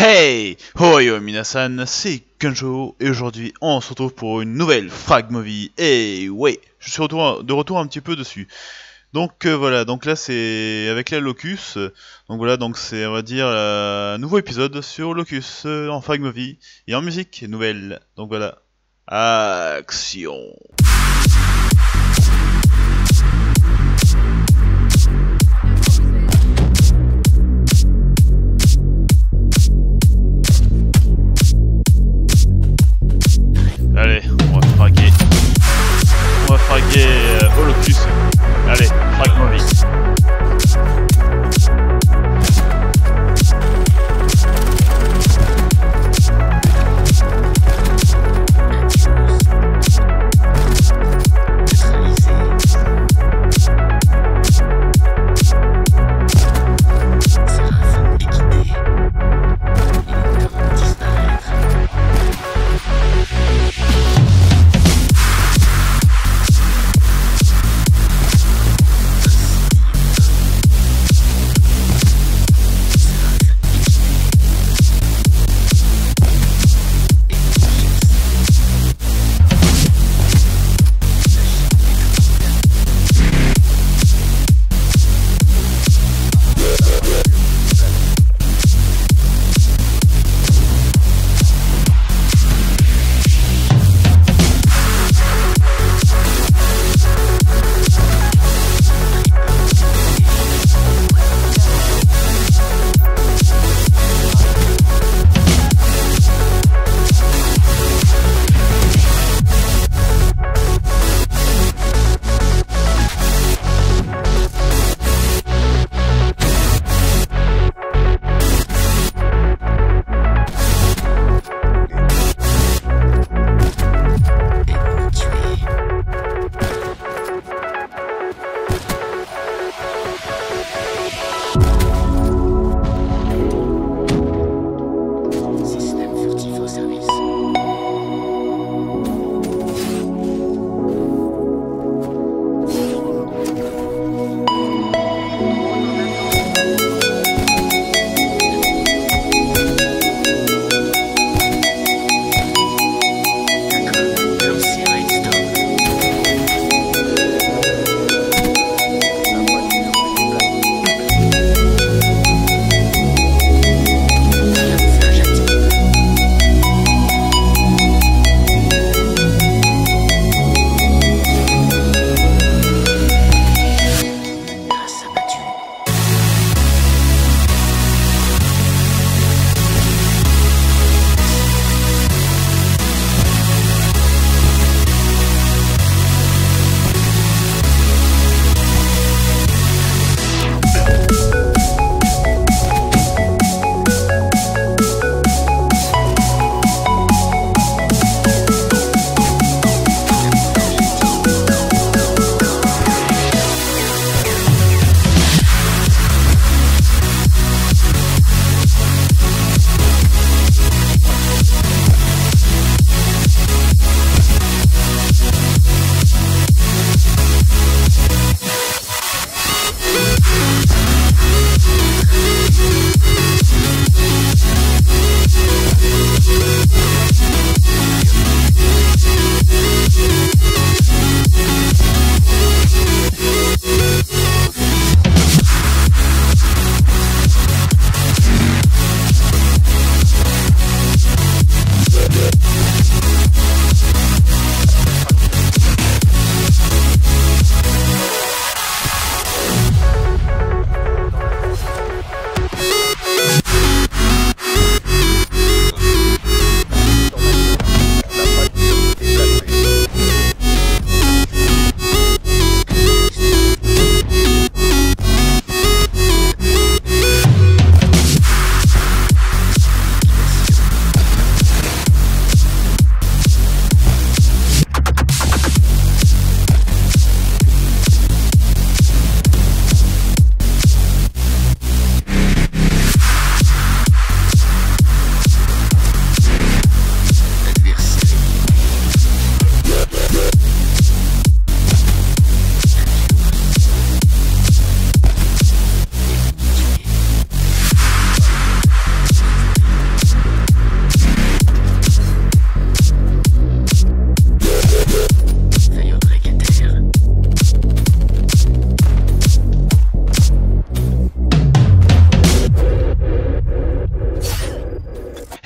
Hey Hoi yo minasan, c'est Kunjo et aujourd'hui on se retrouve pour une nouvelle Frag Movie et ouais, je suis retour- de retour un petit peu dessus. Donc euh, voilà, donc là c'est avec la Locus, donc voilà, donc c'est on va dire un nouveau épisode sur Locus euh, en Frag Movie et en musique nouvelle. Donc voilà, action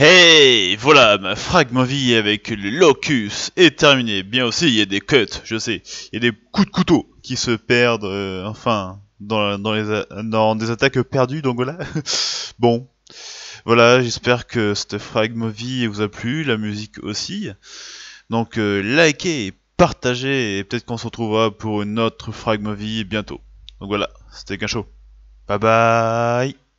Hey, voilà, ma frag movie avec le locus est terminée. Bien aussi, il y a des cuts, je sais. Il y a des coups de couteau qui se perdent, euh, enfin, dans, des attaques perdues, voilà. bon, voilà, j'espère que cette frag movie vous a plu, la musique aussi. Donc, euh, likez, partagez, et peut-être qu'on se retrouvera pour une autre frag movie bientôt. Donc voilà, c'était show. Bye bye